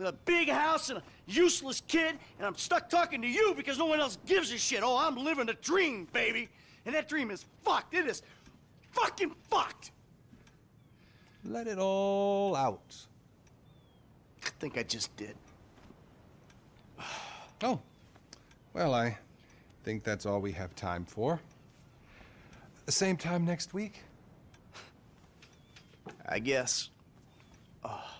With a big house and a useless kid, and I'm stuck talking to you because no one else gives a shit. Oh, I'm living a dream, baby. And that dream is fucked. It is fucking fucked. Let it all out. I think I just did. Oh, well, I think that's all we have time for. The same time next week? I guess. Oh.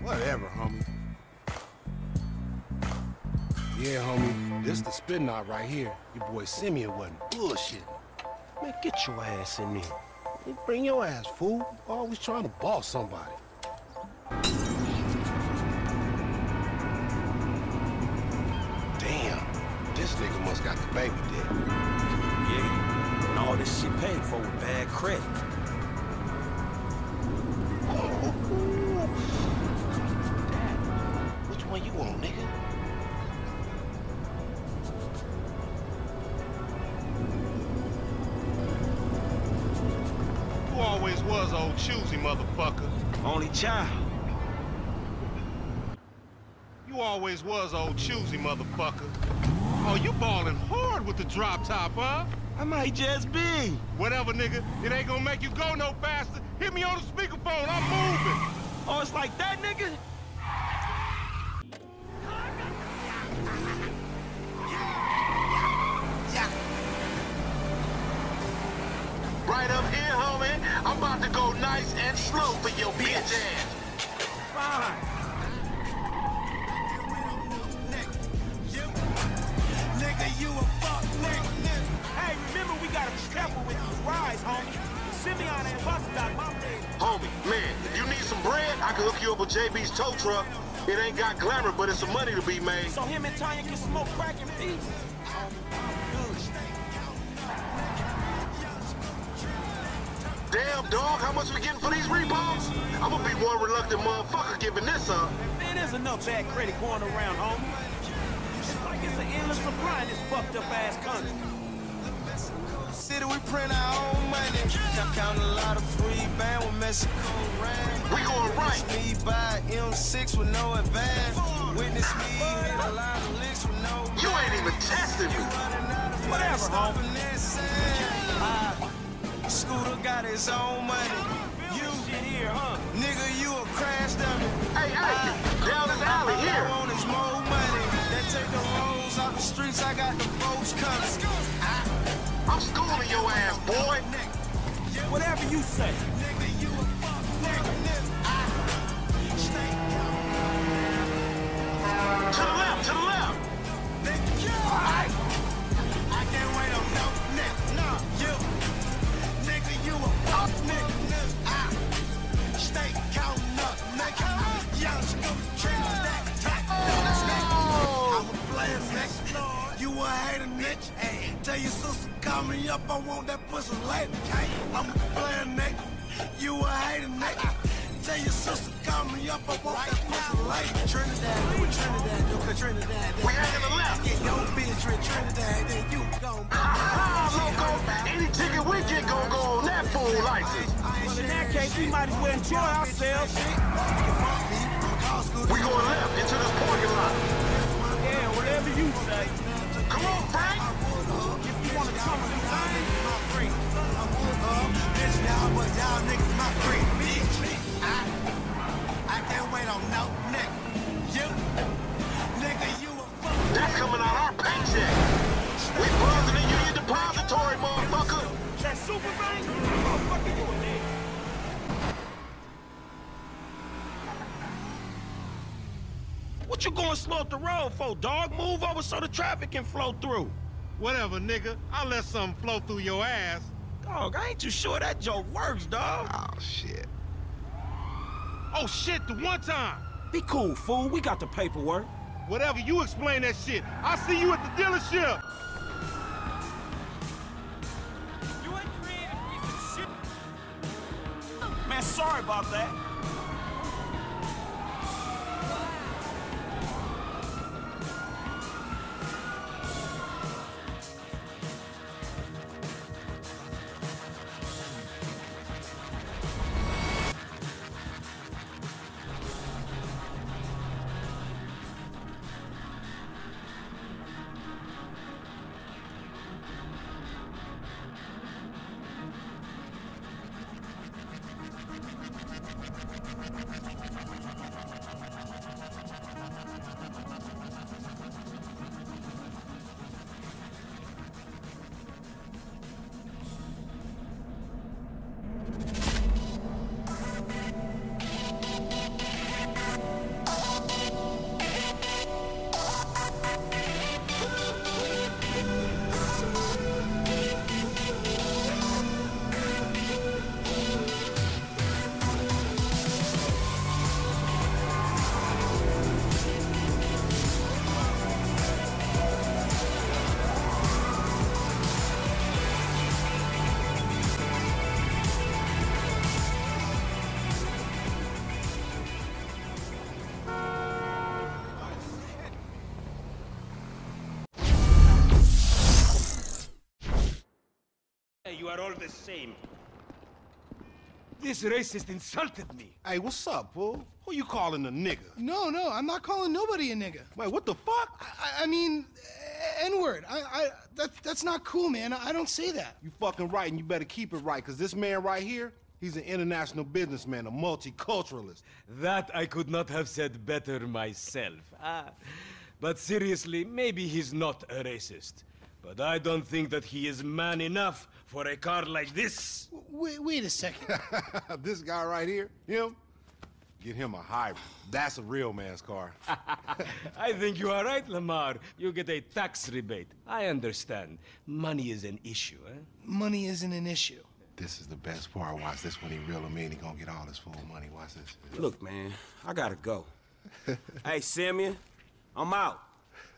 Whatever, homie. Yeah, homie. This the spin knot right here. Your boy Simeon wasn't bullshit. Man, get your ass in there. Bring your ass, fool. Always trying to boss somebody. Damn. This nigga must got the baby dick. Yeah. And all this shit paid for with bad credit. Choosy, motherfucker? Only child. You always was old choosy, motherfucker. Oh, you ballin' hard with the drop top, huh? I might just be. Whatever, nigga. It ain't gonna make you go no faster. Hit me on the speakerphone. I'm moving. Oh, it's like that, nigga? I'm about to go nice and slow for your bitch ass. Fine. You a fuck nigga. Hey, remember we gotta be careful with these rides, homie. Simeon my. Homie, man, if you need some bread, I can hook you up with JB's tow truck. It ain't got glamour, but it's some money to be made. So him and Tonya can smoke crack peace? Damn, dog, how much we getting for these repos? I'm gonna be one reluctant motherfucker giving this up. Man, there's enough bad credit going around, homie. It's like it's an endless supply in this fucked up ass country. City, we print our own money. I'm counting a lot of free band with Mexico rand. We going right. Me buy M6 with no advance. Witness me hit a lot of licks with no You ain't even testing me. Whatever, homie. Scooter got his own money. You, here, huh? nigga, you a crash dummy. Hey, hey, down this alley All I here. want is more money. They take the rolls off the streets. I got the folks coming. I'm schooling your ass, boy. Whatever you say. To call me up, I want that pussy later. I'm a player, nigga. You a hater, nigga. Tell your sister, call me up, I want that pussy later. Trinidad, do it, Trinidad, do it, Trinidad. We hanging the left. Get your bitch with Trinidad, then you gon' Ah, loco. Any ticket we get gon' go on that fool license. Well, in that case, we might as well enjoy ourselves. We going left into this parking lot. Yeah, whatever you say. Come on, Frank. What you going slow up the road for, dog? Move over so the traffic can flow through. Whatever, nigga. I'll let something flow through your ass. Dog, I ain't too sure that joke works, dog. Oh, shit. Oh, shit, the one time. Be cool, fool. We got the paperwork. Whatever, you explain that shit. I'll see you at the dealership. You ain't creative piece of shit. Man, sorry about that. You are all the same. This racist insulted me. Hey, what's up, fool? Who you calling a nigga? No, no, I'm not calling nobody a nigga. Wait, what the fuck? I, I mean, N-word. I, I, that, that's not cool, man. I, I don't say that. You fucking right, and you better keep it right, because this man right here, he's an international businessman, a multiculturalist. That I could not have said better myself. Ah. But seriously, maybe he's not a racist. But I don't think that he is man enough for a car like this. Wait, wait a second. this guy right here, him, get him a hybrid. That's a real man's car. I think you are right, Lamar. You get a tax rebate. I understand. Money is an issue, eh? Money isn't an issue. This is the best part. Watch this when he reel him in. He gonna get all his full money. Watch this. Look, man, I gotta go. hey, Simeon, I'm out.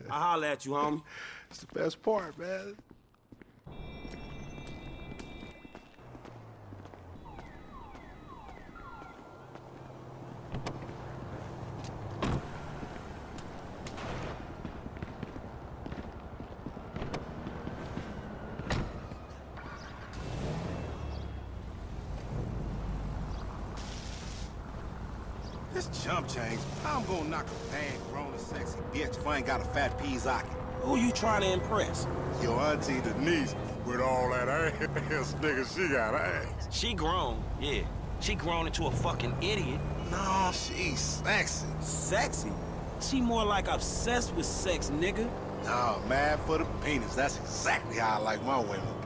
I'll holler at you, homie. It's the best part, man. This chump change. I'm gonna knock a bad, grown, and sexy bitch if I ain't got a fat peasocket. Who you trying to impress? Your auntie Denise, with all that ass, nigga, she got ass. She grown, yeah. She grown into a fucking idiot. No, she's sexy. Sexy? She more like obsessed with sex, nigga. Nah, mad for the penis. That's exactly how I like my women.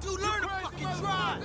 Dude, learn to fucking drive!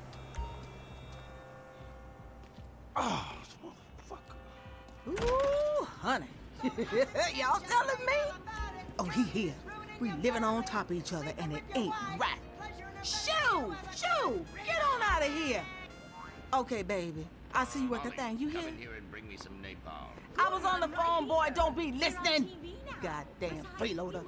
Oh, motherfucker. Ooh, honey. Y'all telling me? Oh, he here. We living on top of each other, and it ain't right. Shoo! Shoo! Get on out of here. Okay, baby. I'll see you at the thing. You hear? here and bring me some napalm. I was on the phone, boy. Don't be listening. Goddamn freeloader.